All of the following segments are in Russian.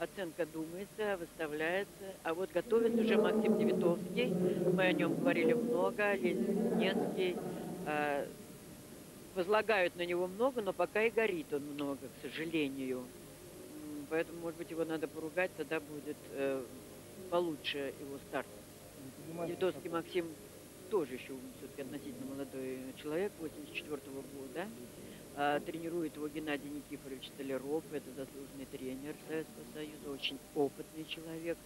Оценка думается, выставляется. А вот готовит уже Максим Девитовский. Мы о нем говорили много. Ленинский. Э, возлагают на него много, но пока и горит он много, к сожалению. Поэтому, может быть, его надо поругать, тогда будет э, получше его старт. Девитовский Максим тоже еще все-таки относительно молодой человек, 84 -го года. А, тренирует его Геннадий Никифорович Столяров, это заслуженный тренер Советского Союза, очень опытный человек.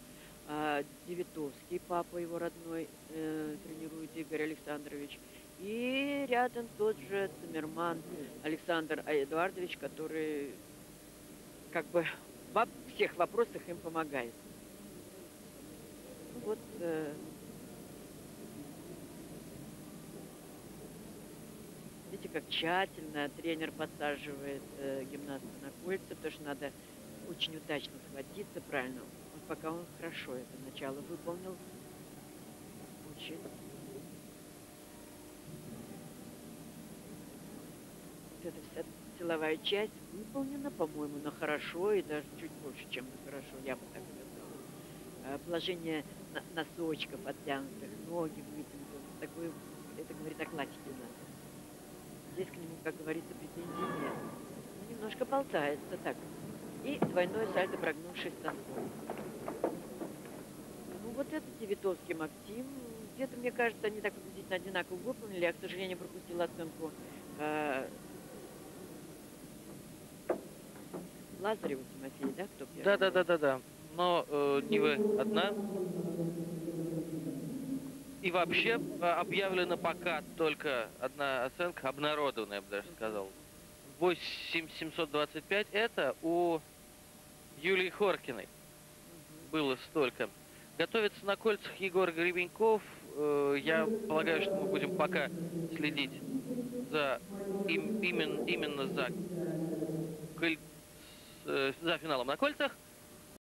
А, Девитовский, папа его родной, э, тренирует Игорь Александрович. И рядом тот же Цимерман Александр Эдуардович, который как бы во всех вопросах им помогает. Вот э, Видите, как тщательно тренер подсаживает э, гимнаста на кольца, потому что надо очень удачно схватиться правильно. Вот пока он хорошо это начало выполнил. Очень. Вот эта вся силовая часть выполнена, по-моему, на хорошо и даже чуть больше, чем на хорошо, я бы так сказала. Положение носочков оттянутых, ноги вытянуты. Такое, это говорит о классике у нас. Здесь к нему, как говорится, претензий нет. Ну, немножко болтается так. И двойное сальто, прогнувшись станком. Ну, вот это Девитовский Максим. Где-то, мне кажется, они так приблизительно одинаково выполнили. Я, к сожалению, пропустила оценку э, Лазарева Тимофея, да? Кто да, да, да, да, да. Но э, не вы одна. И вообще а, объявлена пока только одна оценка, обнародованная, я бы даже сказал. 8725 это у Юлии Хоркиной было столько. Готовится на кольцах Егор Гребеньков. Э, я полагаю, что мы будем пока следить за им, именно, именно за, коль, э, за финалом на кольцах.